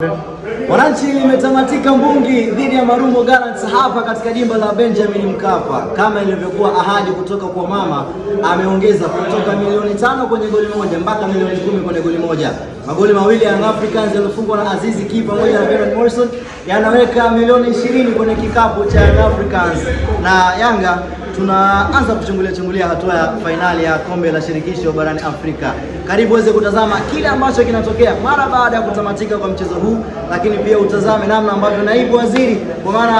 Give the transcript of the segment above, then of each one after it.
Thank you. Wananchi imetamatika mbungi dhidi ya Marumo Gallants hapa katika jimbo la Benjamin Mkapa. Kama ilivyokuwa ahadi kutoka kwa mama, ameongeza kutoka milioni tano kwenye goli moja mpaka milioni kumi kwenye goli moja. Magoli mawili ya Africans yaliyofungwa na Azizi Ki pamoja na Bernard Morrison yanaweka milioni ishirini kwenye kikapu cha Young Africans na Yanga tunaanza kuchungulia chungulia hatua ya fainali ya kombe la shirikisho barani Afrika. Karibu uweze kutazama kile ambacho kinatokea mara baada ya kutamatika kwa mchezo huu, lakini pia utazame namna ambavyo naibu waziri kwa maana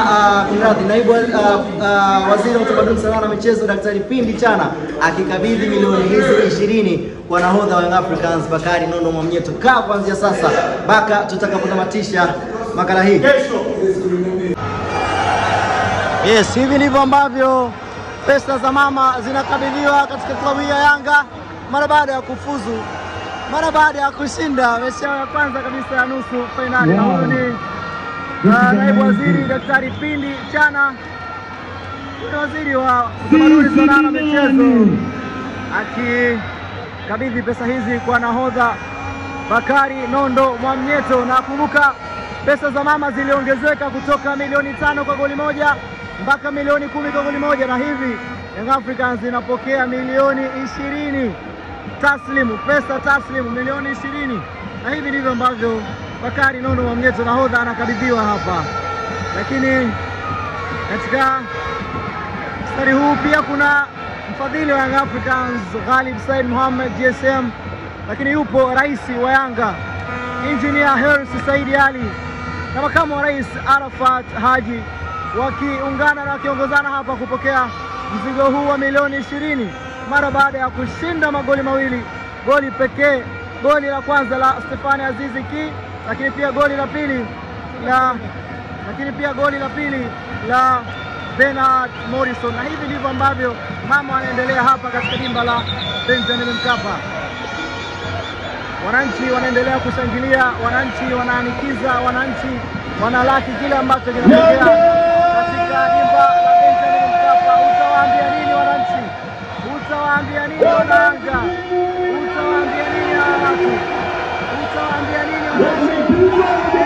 uh, naibu uh, uh, waziri wa utamaduni, sanaa na michezo Daktari Pindi Chana akikabidhi milioni hizi ishirini kwa nahodha wa Young Africans Bakari Nondo Mwamnyeto. Kaa kuanzia sasa mpaka tutakapotamatisha makala hii. Yes, hivi ndivyo ambavyo pesa za mama zinakabidhiwa katika klabu ya Yanga mara baada ya kufuzu, mara baada ya kushinda mechi yao ya kwanza kabisa ya nusu fainali. Na huyu ni uh, naibu waziri Daktari Pindi Chana, ni waziri wa utamaduni, sanaa na michezo, akikabidhi pesa hizi kwa nahodha Bakari Nondo Mwamnyeto. Na kumbuka pesa za mama ziliongezeka kutoka milioni tano kwa goli moja mpaka milioni kumi kwa goli moja, na hivi Young Africans inapokea milioni ishirini taslimu, pesa taslimu milioni ishirini, na hivi ndivyo ambavyo Bakari Nondo Mwamnyeto nahodha anakabidhiwa hapa. Lakini katika mstari huu pia kuna mfadhili wa Young Africans Ghalib Said Mohamed GSM, lakini yupo rais wa Yanga Engineer Hersi saidi Ali na makamu wa rais Arafat Haji. Wakiungana na wakiongozana hapa kupokea mzigo huu wa milioni ishirini mara baada ya kushinda magoli mawili, goli pekee, goli la kwanza la Stefani Azizi Ki, lakini pia goli la pili la lakini pia goli la pili la Bernard Morrison. Na hivi ndivyo ambavyo mama wanaendelea hapa katika dimba la Benjamin Mkapa. Wananchi wanaendelea kushangilia, wananchi wanaanikiza, wananchi wanalaki kile ambacho kinatokea katika dimba la Benjamin Mkapa. Utawaambia nini wananchi? Utawaambia nini wananga? Utawaambia nini watu? Utawaambia nini wananchi?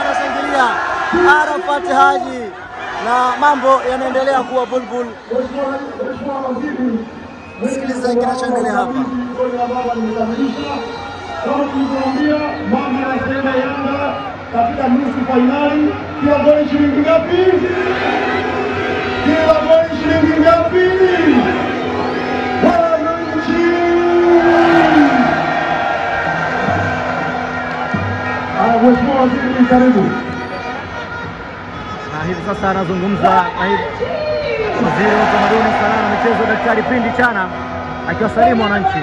Anashangilia Arafat Haji na mambo yanaendelea kuwa bulbul. Sikiliza kinachoendelea hapa. Kama tulivyoambia mambo yanasema Yanga katika nusu fainali, kila goli shilingi ngapi? Hivi sasa anazungumza waziri wa utamaduni, sanaa na michezo Daktari Pindi Chana akiwasalimu wananchi.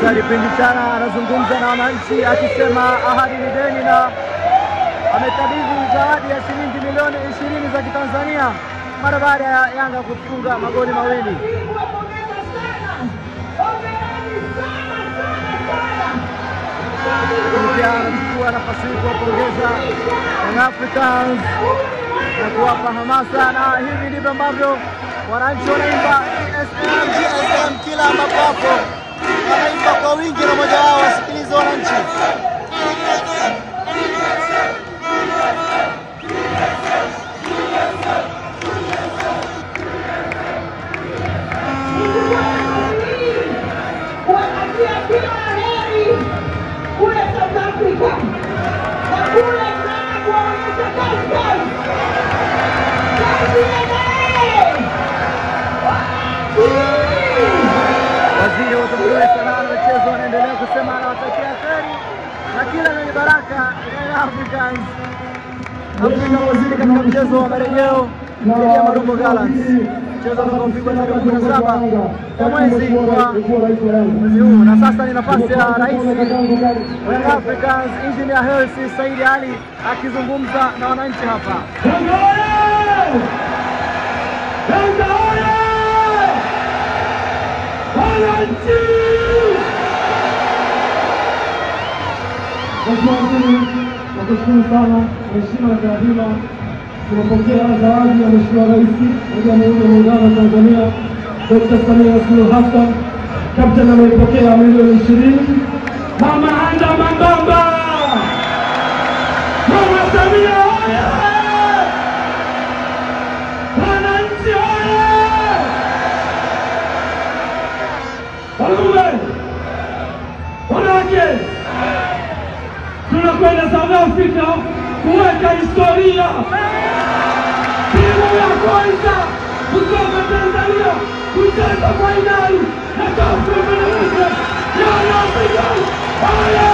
Daktari Pindi Chana anazungumza na wananchi akisema ahadi ni deni na amekabidhi zawadi ya shilingi milioni ishirini za Kitanzania mara baada ya Yanga kufunga magoli mawili. Pia anachukua nafasi hii kuwapongeza Young Africans na kuwapa hamasa, na hivi ndivyo ambavyo wananchi wanaimba kusema anawatakia heri na kila lenye baraka Africans Afrika Kusini katika mchezo wa marejeo dhidi ya Marumo Gallants. mchezo utakaopigwa tarehe kumi na saba ya mwezi wa mwezi huu. Na sasa ni nafasi ya rais wa Africans Engineer Hersi Said Ali akizungumza na wananchi hapa. Wananchi! Mheshimiwa Waziri, nakushukuru sana heshima na taadhima. Tumepokea zawadi ya Mheshimiwa Rais wa Jamhuri ya Muungano wa Tanzania Dr. Samia Suluhu Hassan. Kapteni ameipokea milioni ishirini. Mama Anda Mambamba, Mama Samia fainali ya CAF Confederation Young Africans oye!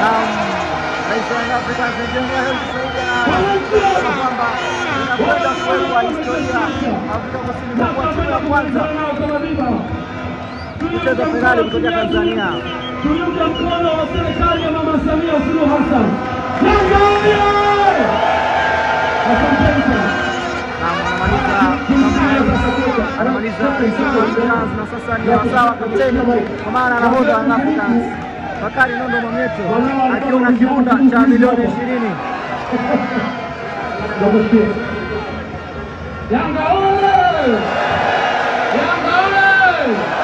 Naam, rais wa Young Africans Engineer Hersi Said Ali anasema kwamba inakwenda kuwekwa historia Afrika Kusini kwa kuwa timu ya kwanza kucheza fainali kutokea Tanzania. Tuliunga mkono wa serikali ya Mama Samia Suluhu Hassan. Yanga oye! Asanteni sana. Anamaliza na sasa ni wasawa kapteni kwa maana nahodha wa Africans Bakari Nondo cha milioni ishirini. Yanga ole! Yanga oye!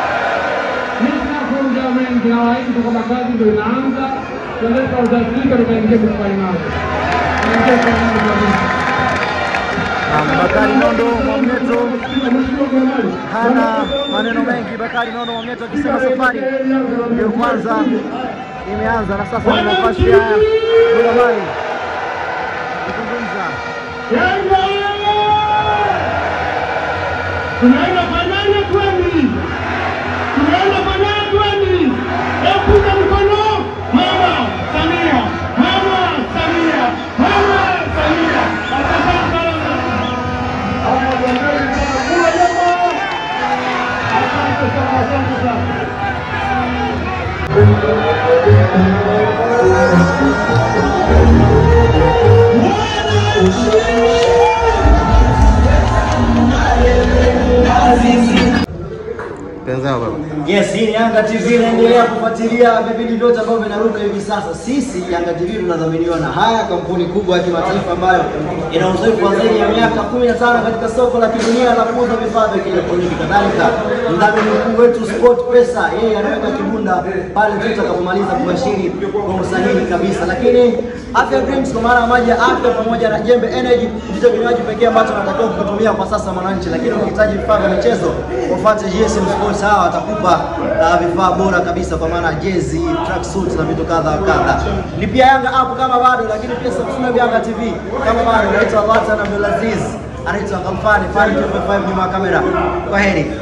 Mimi sina kuongea mengi na waahidi tu kwamba kazi ndio inaanza. Tuendelee kwa Afrika tukaingia kwenye fainali. Tuingie fainali kabisa. Naam, Bakari Nondo Mwamnyeto hana maneno mengi. Bakari Nondo Mwamnyeto akisema safari ndio kwanza imeanza na sasa ni nafasi ya Dulamai kuzungumza. Yes, hii Yanga TV inaendelea kufuatilia vipindi vyote ambavyo vinaruka hivi sasa. Sisi Yanga TV tunadhaminiwa na haya kampuni kubwa ya kimataifa ambayo ina uzoefu wa zaidi ya miaka 15 katika soko la kidunia la kuuza vifaa vya kielektroniki. Kadhalika mdhamini mkuu wetu Sport Pesa, yeye anaweka kibunda pale tu tutakapomaliza kubashiri kwa usahihi kabisa. Lakini Afya Dreams kwa maana maji ya afya pamoja na Jembe Energy ndicho kinywaji pekee ambacho natakiwa kutumia kwa sasa mwananchi, lakini ukihitaji vifaa vya michezo wafuate GSM Sports, hawa atakupa uh, vifaa bora kabisa kwa maana jezi, tracksuit na vitu kadha wa kadha. Lipia Yanga app kama bado, lakini pia subscribe Yanga TV kama bado. Naitwa Watan Abdulaziz, anaitwa Kamfani Fani 255 nyuma ya kamera. Kwa heri.